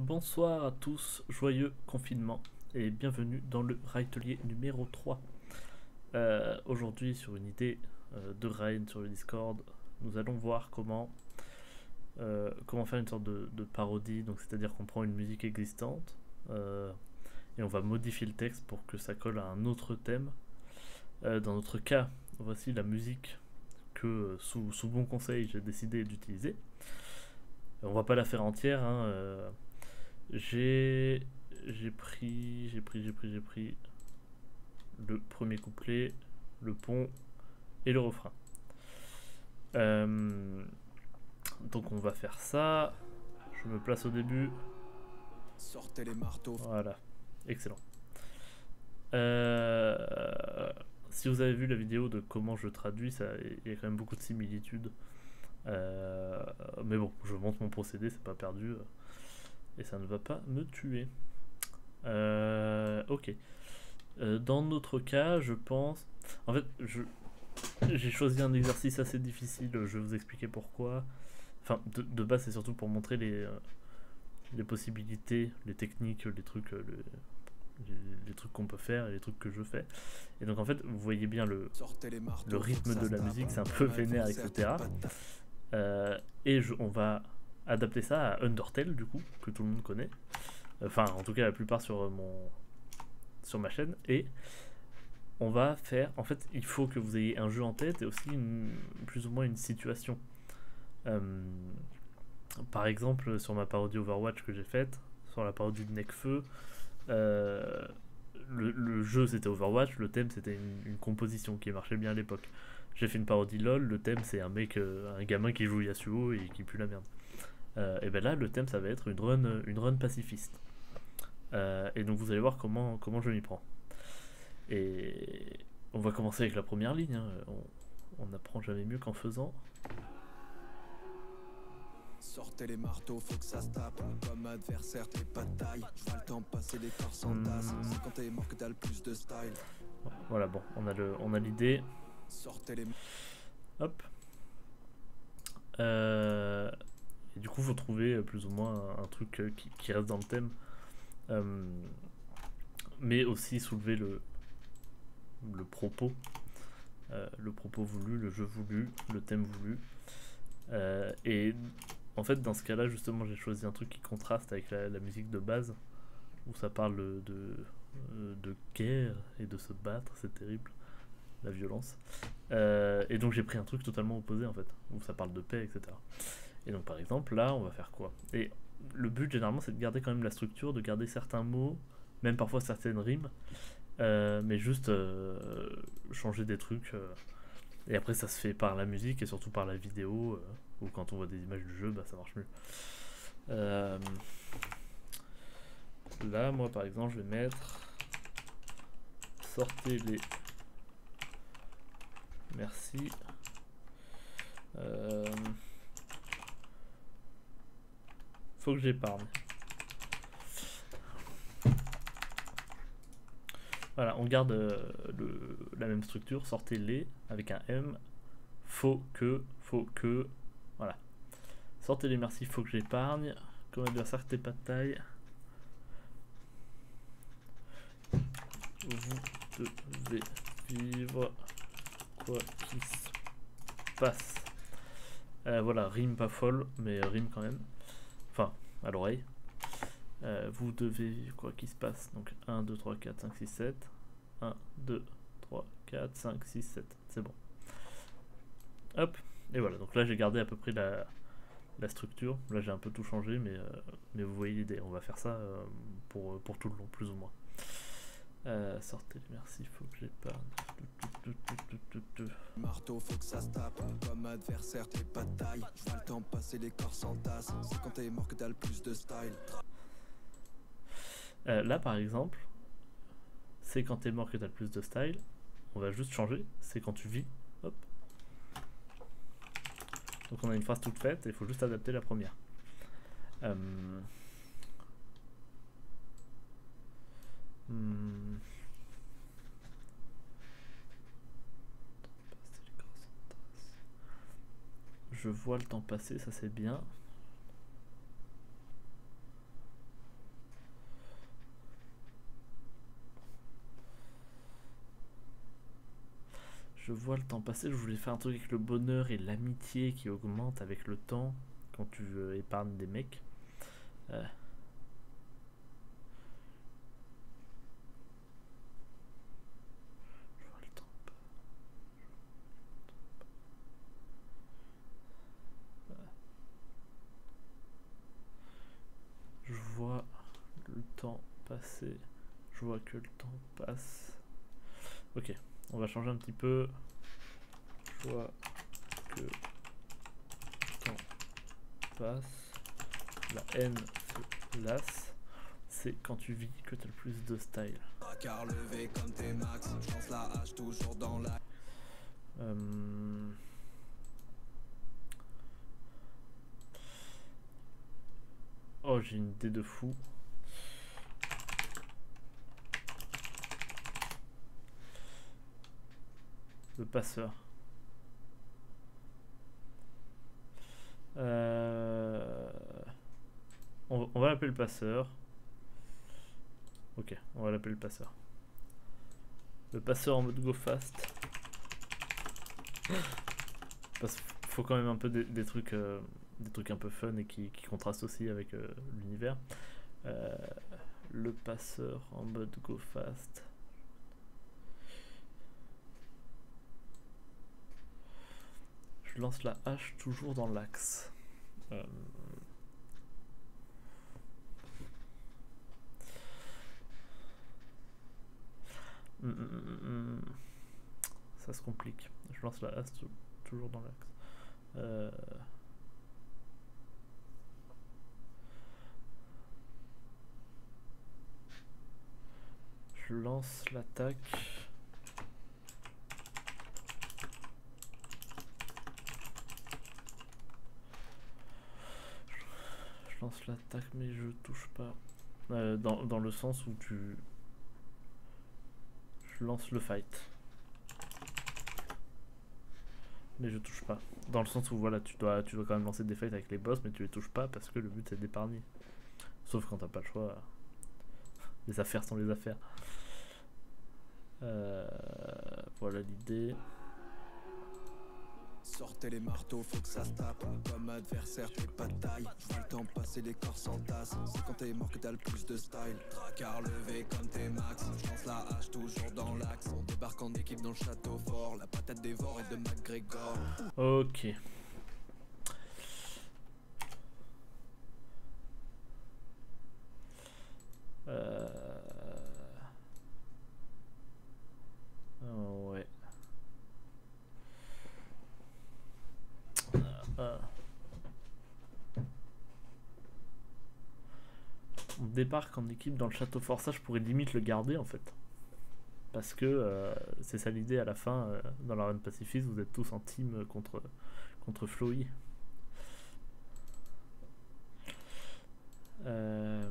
Bonsoir à tous, joyeux confinement et bienvenue dans le Raitelier numéro 3. Euh, Aujourd'hui, sur une idée euh, de Rain sur le Discord, nous allons voir comment, euh, comment faire une sorte de, parodie. C'est-à-dire qu'on prend une musique existante et on va modifier le texte pour que ça colle à un autre thème. Dans notre cas, voici la musique que, sous, bon conseil, j'ai décidé d'utiliser. On va pas la faire entière. hein, j'ai j'ai pris j'ai pris j'ai pris j'ai pris le premier couplet, le pont et le refrain. Euh, donc on va faire ça. Je me place au début. Sortez les marteaux. Voilà, excellent. Euh, si vous avez vu la vidéo de comment je traduis, ça, il y a quand même beaucoup de similitudes. Euh, mais bon, je montre mon procédé, c'est pas perdu. Et ça ne va pas me tuer. Euh, ok. Euh, dans notre cas, je pense. En fait, je j'ai choisi un exercice assez difficile. Je vais vous expliquer pourquoi. Enfin, de, de base, c'est surtout pour montrer les, euh, les possibilités, les techniques, les trucs, le- les, les trucs qu'on peut faire et les trucs que je fais. Et donc, en fait, vous voyez bien le, le rythme de la musique, c'est un peu vénère, etc. Euh, et je- on va adapter ça à Undertale, du coup, que tout le monde connaît. Enfin, en tout cas, la plupart sur, euh, mon, sur ma chaîne. Et on va faire. En fait, il faut que vous ayez un jeu en tête et aussi plus ou moins une situation. Euh, par exemple, sur ma parodie Overwatch que j'ai faite, sur la parodie de Necfeu, euh, le, jeu c'était Overwatch, le thème c'était une, composition qui marchait bien à l'époque. J'ai fait une parodie LOL, le thème c'est un mec, un gamin qui joue Yasuo et qui pue la merde. Euh, et ben là, le thème ça va être une run, une run pacifiste. Euh, et donc vous allez voir comment, comment je m'y prends. Et on va commencer avec la première ligne. hein. On, n'apprend jamais mieux qu'en faisant. Sortez les marteaux, faut que ça se tape. Comme adversaire, t'es pas de taille. Je vois le temps passer, les corps s'entassent. C'est quand t'es mort que t'as le plus de style. Voilà, bon, on a le, on a l'idée. Sortez les Hop. Euh, et du coup, faut trouver euh, plus ou moins un, truc euh, qui, reste dans le thème. Euh, mais aussi soulever le, propos. Le propos voulu, le jeu voulu, le thème voulu. Et en fait, dans ce cas-là, justement, j'ai choisi un truc qui contraste avec la, musique de base, où ça parle de, guerre et de se battre, c'est terrible, la violence. Et donc j'ai pris un truc totalement opposé en fait, où ça parle de paix, etc. Et donc par exemple là, on va faire quoi? Et le but généralement c'est de garder quand même la structure, de garder certains mots, même parfois certaines rimes, euh, mais juste euh, changer des trucs. euh, et après ça se fait par la musique et surtout par la vidéo, ou quand on voit des images du jeu, bah ça marche mieux. Là, moi par exemple, je vais mettre sortez les Merci. Euh, Faut que j'épargne. Voilà, on garde euh, la même structure, sortez-les avec un M. Faut que, faut que, voilà. Sortez-les, merci, faut que j'épargne. Comme adversaire, t'es pas de taille. Vous devez vivre quoi qui se passe. Euh, voilà, rime pas folle, mais rime quand même. À l'oreille. Euh, vous devez quoi qui se passe. Donc 1, 2, 3, 4, 5, 6, 7. 1, 2, 3, 4, 5, 6, 7. C'est bon. Hop. Et voilà, donc là j'ai gardé à peu près la, la structure. Là j'ai un peu tout changé, mais, euh, mais vous voyez l'idée. On va faire ça euh, pour, pour tout le long, plus ou moins. Euh, sortez, merci, faut que j'épargne. Marteaux, faut que ça se tape. Comme adversaire, t'es pas de taille. Je le temps passer, les corps s'entassent. C'est quand t'es mort que t'as le plus de style. Euh, là, par exemple, c'est quand t'es mort que t'as le plus de style. On va juste changer. C'est quand tu vis. Hop. Donc on a une phrase toute faite et il faut juste adapter la première. Euh, Hmm. Je vois le temps passer, ça c'est bien. Je vois le temps passer, je voulais faire un truc avec le bonheur et l'amitié qui augmente avec le temps quand tu épargnes des mecs. Euh, temps passer. Je vois que le temps passe. Ok, on va changer un petit peu. Je vois que le temps passe. La haine se lasse. C'est quand tu vis que tu as le plus de style. Euh, Oh, j'ai une idée de fou. Le passeur. Euh, On, va l'appeler le passeur. Ok, on va l'appeler le passeur. Le passeur en mode go fast. Parce qu'il faut quand même un peu des, trucs, euh, des trucs un peu fun et qui, contrastent aussi avec euh, l'univers. Le passeur en mode go fast. Je lance la hache toujours dans l'axe. Euh, hum, hum, hum. Ça se complique. Je lance la hache tou- toujours dans l'axe. Euh, Je lance l'attaque. Je lance l'attaque mais je touche pas. Euh, dans, le sens où tu... Je lance le fight. Mais je touche pas. Dans le sens où voilà, tu dois, tu dois quand même lancer des fights avec les boss, mais tu les touches pas parce que le but c'est d'épargner. Sauf quand t'as pas le choix. Les affaires sont les affaires. Euh, voilà l'idée. Sortez les marteaux, faut que ça se tape. Comme adversaire, t'es pas taille. Je vois le temps passer, les corps s'entassent. C'est quand t'es mort que t'as le plus de style. Tracard levé comme tes max. Je lance la hache toujours dans l'axe. On débarque en équipe dans le château fort. La patate dévore et de McGregor. Ok. Euh... oh, ouais. Euh, On débarque en équipe dans le château fort. Ça, je pourrais limite le garder en fait. Parce que euh, c'est ça l'idée à la fin, euh, dans la run pacifiste, vous êtes tous en team contre, contre Floy. Euh,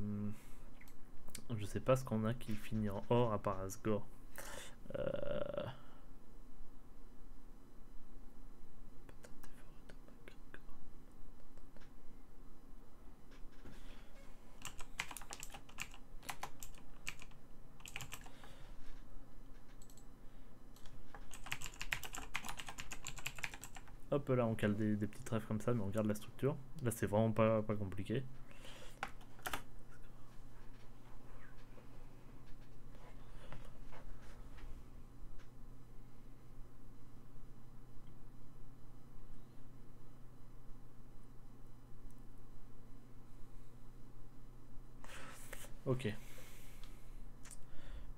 je sais pas ce qu'on a qui finit en or à part Asgore. Euh, Hop là on cale des, des petits trèfles comme ça mais on garde la structure. Là c'est vraiment pas, pas compliqué. Ok.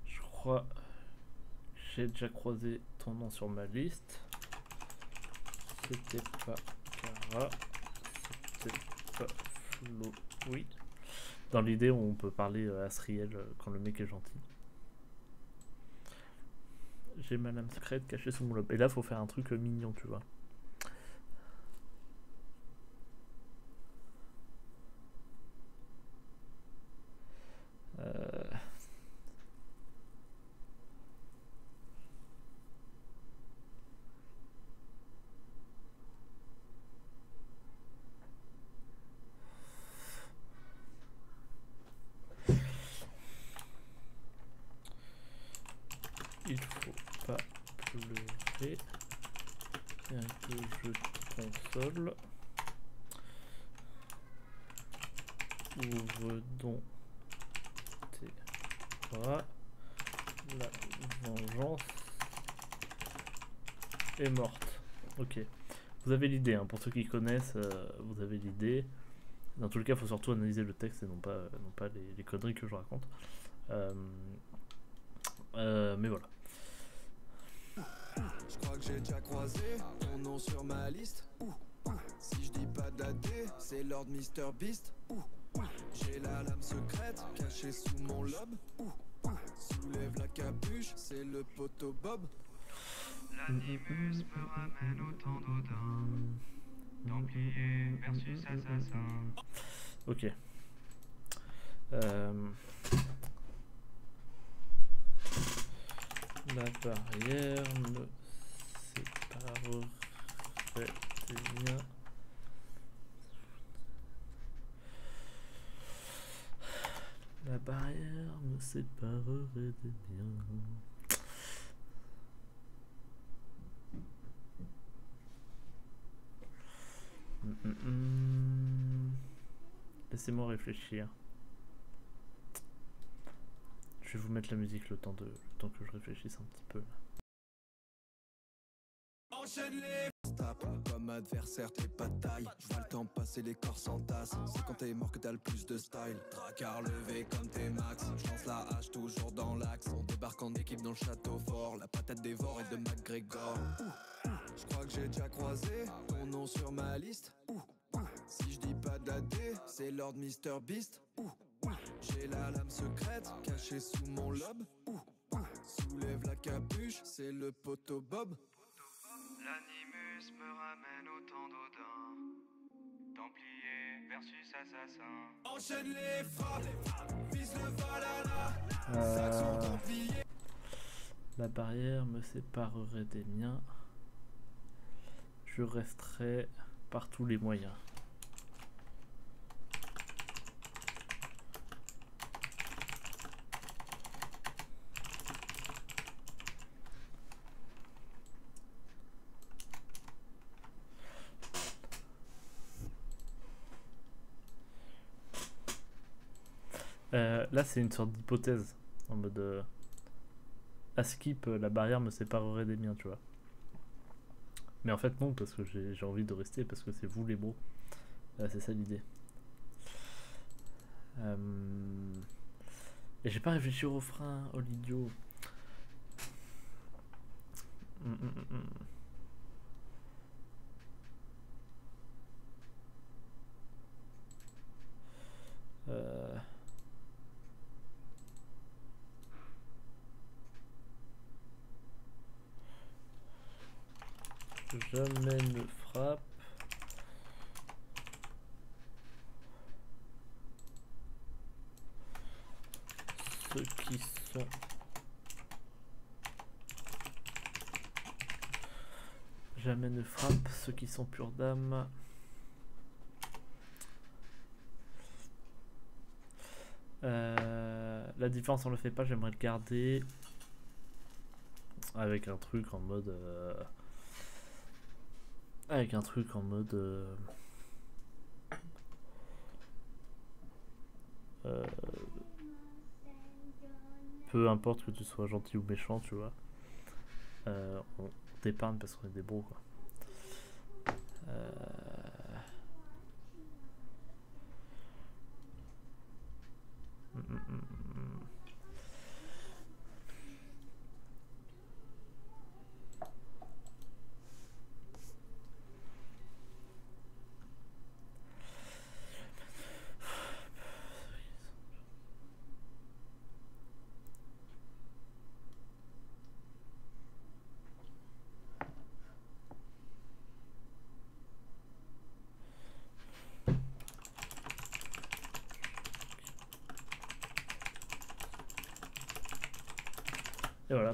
Je crois j'ai déjà croisé ton nom sur ma liste. C'était pas Cara. C'était pas Flo. Oui. Dans l'idée, on peut parler euh, Asriel euh, quand le mec est gentil. J'ai ma lame secrète cachée sous mon lobe. Et là, faut faire un truc euh, mignon, tu vois. Euh, Il faut pas pleurer. caché. Jeu console. Ouvre donc. La vengeance est morte. Ok. Vous avez l'idée, hein. pour ceux qui connaissent, euh, vous avez l'idée. Dans tous les cas, il faut surtout analyser le texte et non pas, non pas les, les conneries que je raconte. Euh, euh, mais voilà. Je crois que j'ai déjà croisé ton nom sur ma liste. Ouh, ouh. Si je dis pas d'AD, c'est Lord Mr Beast. Ouh, ouh. J'ai la lame secrète cachée sous mon lobe. Ouh, ouh. Soulève la capuche, c'est le poteau Bob. L'animus me ramène autant d'Odin. Templier versus assassin. Ok. Euh, La barrière me La barrière me séparerait des hum. Laissez-moi réfléchir. Je vais vous mettre la musique le temps, de, le temps que je réfléchisse un petit peu. Enchaîne les comme adversaire, t'es pas de taille. Je vois le temps passer, les corps s'entassent. C'est quand t'es mort que t'as le plus de style. Tracard levé comme t'es max. Je lance la hache toujours dans l'axe. On débarque en équipe dans le château fort. La patate dévore et de McGregor. Je crois que j'ai déjà croisé ton nom sur ma liste. Si je dis pas d'AD, c'est Lord Mr Beast. J'ai la lame secrète cachée sous mon lobe. Soulève la capuche, c'est le poteau Bob. L'animus me ramène autant d'Odin. Templier versus assassin. Enchaîne les frappes, vise le Valhalla. Euh, Saxon templier. la barrière me séparerait des miens. Je resterai par tous les moyens. Euh, là, c'est une sorte d'hypothèse. En mode. euh, à skip, euh, la barrière me séparerait des miens, tu vois. Mais en fait, non, parce que j'ai envie de rester, parce que c'est vous les bros. Euh, c'est ça l'idée. Et j'ai pas réfléchi au refrain, oh l'idiot. Hum, hum, hum, Jamais ne frappe. Ceux qui sont Jamais ne frappe ceux qui sont purs d'âme. Euh, la différence on le fait pas, j'aimerais le garder avec un truc en mode euh, avec un truc en mode euh, euh, peu importe que tu sois gentil ou méchant, tu vois. Euh, on t'épargne parce qu'on est des bros quoi. Euh,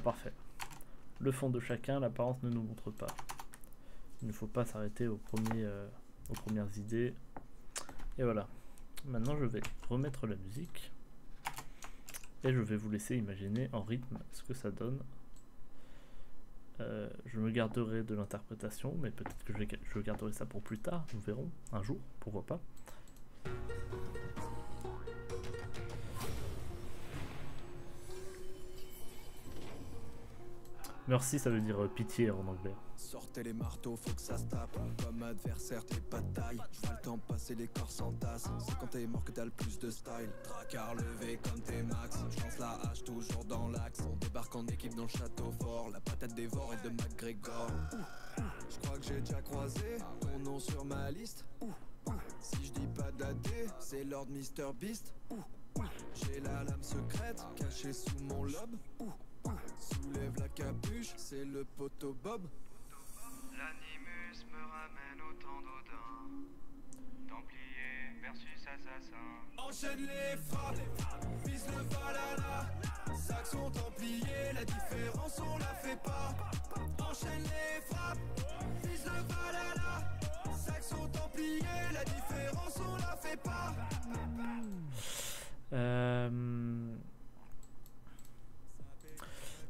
parfait. Le fond de chacun, l'apparence ne nous montre pas. Il ne faut pas s'arrêter euh, aux premières idées. Et voilà. Maintenant, je vais remettre la musique. Et je vais vous laisser imaginer en rythme ce que ça donne. Euh, je me garderai de l'interprétation, mais peut-être que je garderai ça pour plus tard, nous verrons, un jour, pourquoi pas. Merci, ça veut dire euh, pitié en anglais. Sortez les marteaux, faut que ça se tape. Comme adversaire, t'es pas de taille. Je vois le temps passer, les corps s'entassent. C'est quand t'es mort que t'as le plus de style. Tracard levé comme t'es max. Je lance la hache toujours dans l'axe. On débarque en équipe dans le château fort. La patate dévore et de McGregor. Je crois que j'ai déjà croisé ton nom sur ma liste. Si je dis pas d'AD, c'est Lord Mr Beast. J'ai la lame secrète cachée sous mon lobe. Soulève la capuche, c'est le poteau Bob. L'animus me ramène au temps d'Odin. Templier versus assassin. Enchaîne les frappes, vise le Valhalla. Saxon templier, la différence on la fait pas. Enchaîne les frappes, vise le Valhalla. Saxon templier, la différence on la fait pas. Euh...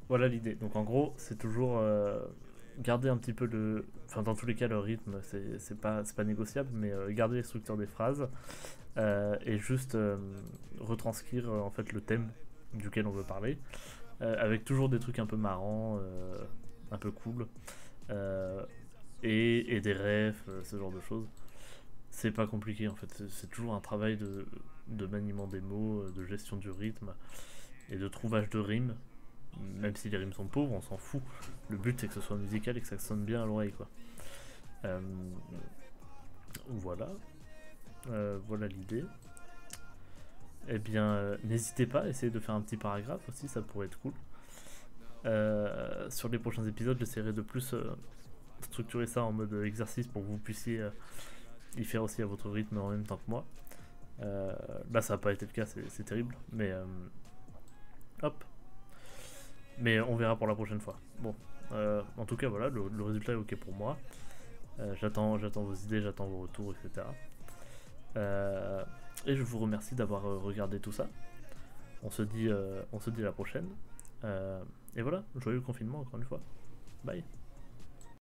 Voilà l'idée. Donc en gros, c'est toujours euh, garder un petit peu le. Enfin, dans tous les cas, le rythme, c'est pas, pas négociable, mais euh, garder les structures des phrases euh, et juste retranscrire en fait le thème duquel on veut parler, avec toujours des trucs un peu marrants, un peu cool, et, des refs, ce genre de choses. C'est pas compliqué en fait, c'est- toujours un travail de, de maniement des mots, de gestion du rythme et de trouvage de rimes même si les rimes sont pauvres, on s'en fout. Le but c'est que ce soit musical et que ça sonne bien à l'oreille, quoi. Euh, voilà, Euh, voilà l'idée. Eh bien, n'hésitez pas à essayer de faire un petit paragraphe aussi, ça pourrait être cool. Euh, sur les prochains épisodes, j'essaierai de plus structurer ça en mode exercice pour que vous puissiez y faire aussi à votre rythme en même temps que moi. Là, ça n'a pas été le cas, c'est terrible, mais hop, mais on verra pour la prochaine fois. Bon, euh, en tout cas, voilà, le, résultat est ok pour moi. Euh, j'attends, vos idées, j'attends vos retours, etc. Euh, et je vous remercie d'avoir regardé tout ça. On se dit, on se dit à la prochaine. Et voilà, joyeux confinement encore une fois. Bye.